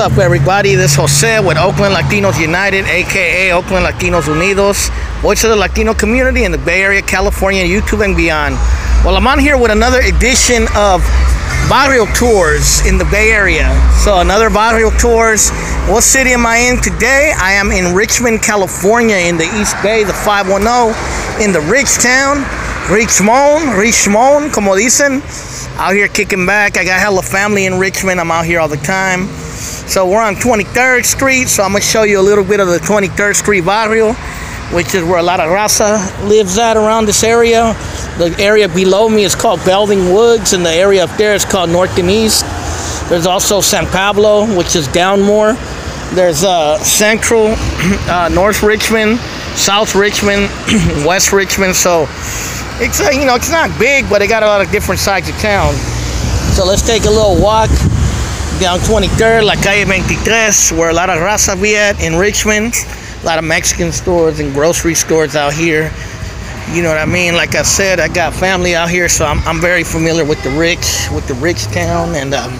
up, everybody? This is Jose with Oakland Latinos United, aka Oakland Latinos Unidos, voice of the Latino community in the Bay Area, California, YouTube, and beyond. Well, I'm on here with another edition of Barrio Tours in the Bay Area. So, another Barrio Tours. What city am I in today? I am in Richmond, California, in the East Bay, the 510, in the Rich Town. Richmond, Richmond, como dicen. Out here kicking back. I got hella family in Richmond. I'm out here all the time. So we're on 23rd Street. So I'm gonna show you a little bit of the 23rd Street barrio, which is where a lot of raza lives at around this area. The area below me is called Belding Woods, and the area up there is called North and East. There's also San Pablo, which is down more. There's uh, Central, uh, North Richmond, South Richmond, West Richmond. So it's uh, you know it's not big, but it got a lot of different sides of town. So let's take a little walk down 23rd, La Calle 23, where a lot of raza be at in Richmond. A lot of Mexican stores and grocery stores out here. You know what I mean? Like I said, I got family out here, so I'm, I'm very familiar with the rich, with the rich town, and um,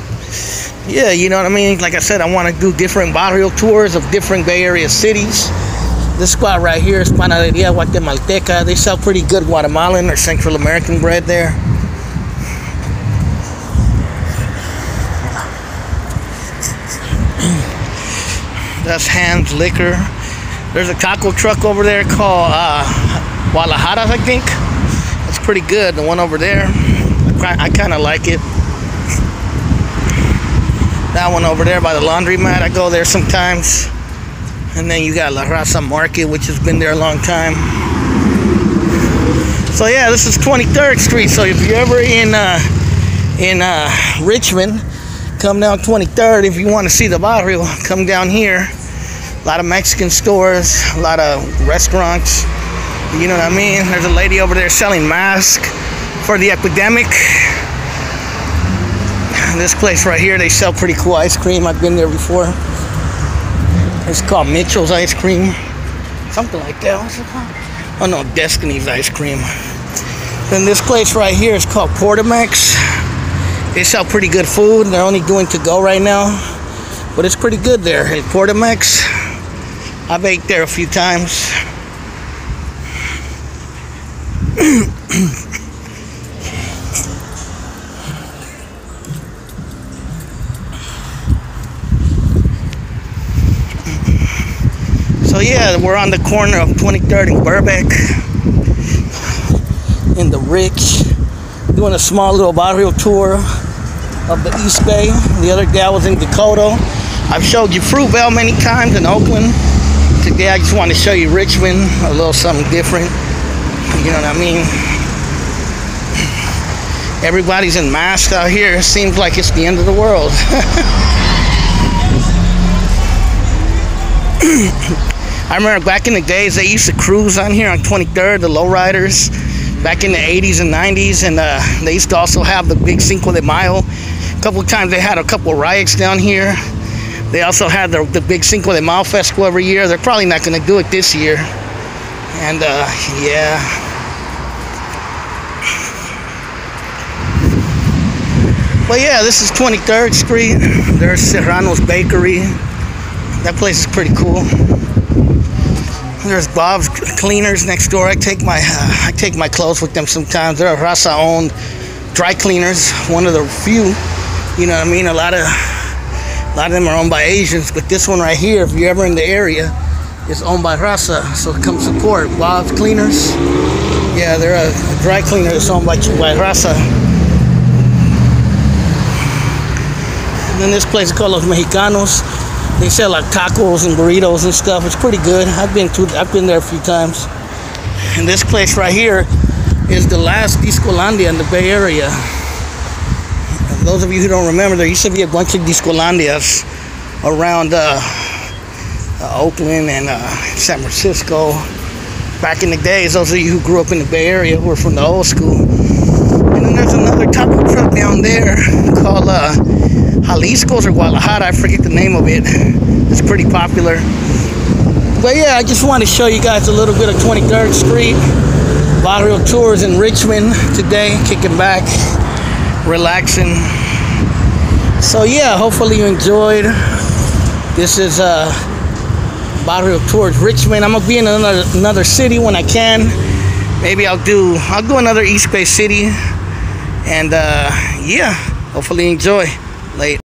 yeah, you know what I mean. Like I said, I want to do different barrio tours of different Bay Area cities. This spot right here is Panaderia Guatemalteca. They sell pretty good Guatemalan or Central American bread there. That's Hands Liquor. There's a taco truck over there called uh, Guadalajara, I think. It's pretty good. The one over there, I, I kind of like it. That one over there by the laundromat, I go there sometimes. And then you got La Raza Market, which has been there a long time. So yeah, this is 23rd Street. So if you're ever in uh, in uh, Richmond, come down 23rd. If you want to see the barrio, come down here. A lot of Mexican stores, a lot of restaurants. You know what I mean? There's a lady over there selling masks for the epidemic. This place right here, they sell pretty cool ice cream. I've been there before. It's called Mitchell's Ice Cream. Something like that. What's it called? Oh no, Destiny's Ice Cream. Then this place right here is called Portamex. They sell pretty good food. They're only doing to go right now. But it's pretty good there at Portamex. I've ate there a few times. So yeah, we're on the corner of 23rd and Burbank in the Rich, doing a small little barrio tour of the East Bay. The other day I was in Dakota. I've showed you Fruitvale many times in Oakland. Today I just want to show you Richmond, a little something different. You know what I mean? Everybody's in masks out here. It seems like it's the end of the world. I remember back in the days they used to cruise on here on 23rd, the lowriders, back in the 80s and 90s, and uh, they used to also have the big Cinco de Mayo. A couple times they had a couple riots down here. They also had the, the big Cinco de Mayo festival every year. They're probably not going to do it this year. And uh, yeah. But yeah, this is 23rd Street. There's Serrano's Bakery. That place is pretty cool. There's Bob's Cleaners next door. I take my uh, I take my clothes with them sometimes. They're a Raza owned dry cleaners. One of the few. You know what I mean? A lot of a lot of them are owned by Asians, but this one right here, if you're ever in the area, is owned by Raza. So come support Bob's Cleaners. Yeah, they're a, a dry cleaner that's owned by by Raza. And then this place is called Los Mexicanos. They sell like tacos and burritos and stuff. It's pretty good. I've been to I've been there a few times. And this place right here is the last Discolandia in the Bay Area. And those of you who don't remember, there used to be a bunch of Discolandias around uh, uh, Oakland and uh, San Francisco. Back in the days, those of you who grew up in the Bay Area were from the old school. And then there's another taco truck down there called uh, Jalisco's or Guadalajara, I forget the name of it. It's pretty popular. But yeah, I just want to show you guys a little bit of 23rd Street. Barrio tours in Richmond today, kicking back, relaxing. So yeah, hopefully you enjoyed. This is uh, barrio towards Richmond. I'm gonna be in another another city when I can. Maybe I'll do I'll do another East Bay city, and uh, yeah, hopefully enjoy. Late.